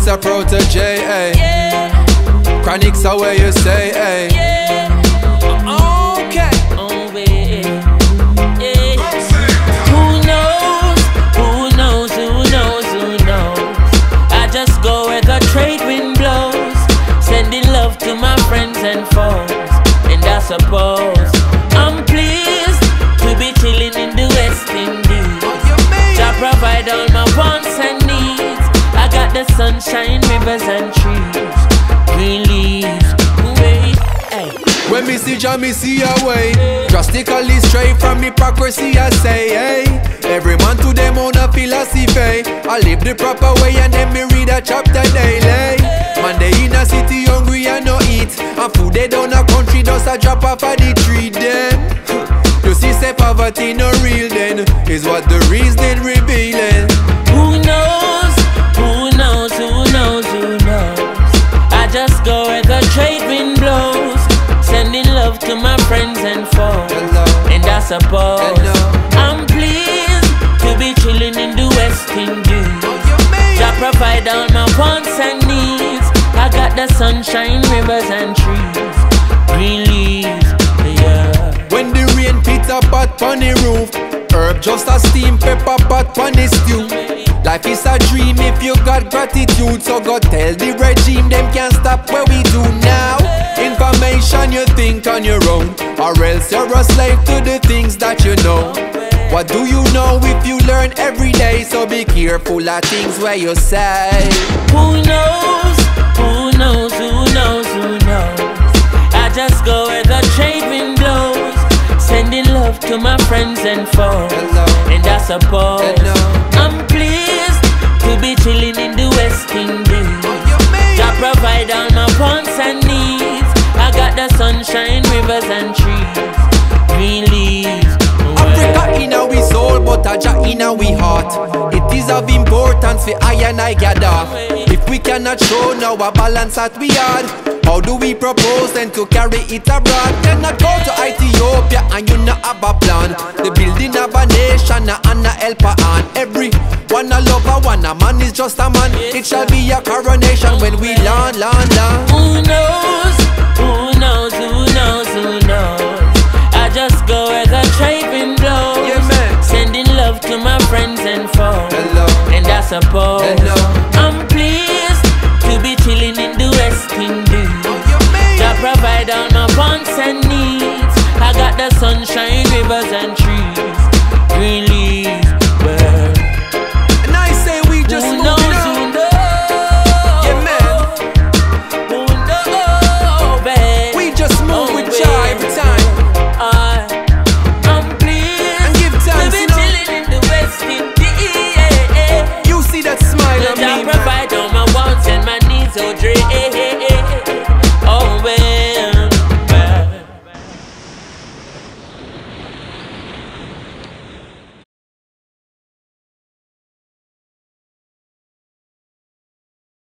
it's a Protoje, eh? Yeah, Chronixx are where you say, eh? yeah. Okay. Oh, yeah. Yeah. Who knows? Who knows? Who knows? Who knows? I just go where the trade wind blows, sending love to my friends and foes. And I suppose I'm pleased to be chilling in the West Indies. Jah provide all my wants and trees, green leaves. Hey. When me see Jah, me see a way Drastically straight from hypocrisy I say, hey. Every man to them own a philosophy. I live the proper way and then me read a chapter daily. Man they in a city hungry and no eat. And food they down a country just a drop off of the tree them. You see say poverty no real then Is what the reason revealing love to my friends and foes. And I suppose. I'm pleased to be chilling in the West Indies. Jah provide all my wants and needs. I got the sunshine, rivers and trees, green leaves. Yeah. When the rain pitter pat on the roof Herb just a steam pepper pot on the stew Life is a dream if you got gratitude So go tell the regime them can't stop what we do now You think on your own Or else you're a slave to the things that you know What do you know if you learn every day So be careful of things where you say Who knows? Who knows? Who knows? Who knows? I just go where the trade wind blows, sending love to my friends and foes. Hello. And I suppose Hello. I'm pleased to be chilling in the West Indies. Oh, Jah provide all my wants and needs. The sunshine, rivers and trees, green leaves. Africa in our soul, but a Jah in our heart. It is of importance for I and I gather. If we cannot show now a balance that we had, how do we propose then to carry it abroad? Cannot go to Ethiopia and you not have a plan. The building of a nation and a helper on every one a lover, one a man is just a man. It shall be a coronation when we land, land, land. Suppose Hello. I'm pleased to be chilling in the West Indies. Oh, Jah provide all my wants and needs. I got the sunshine, rivers and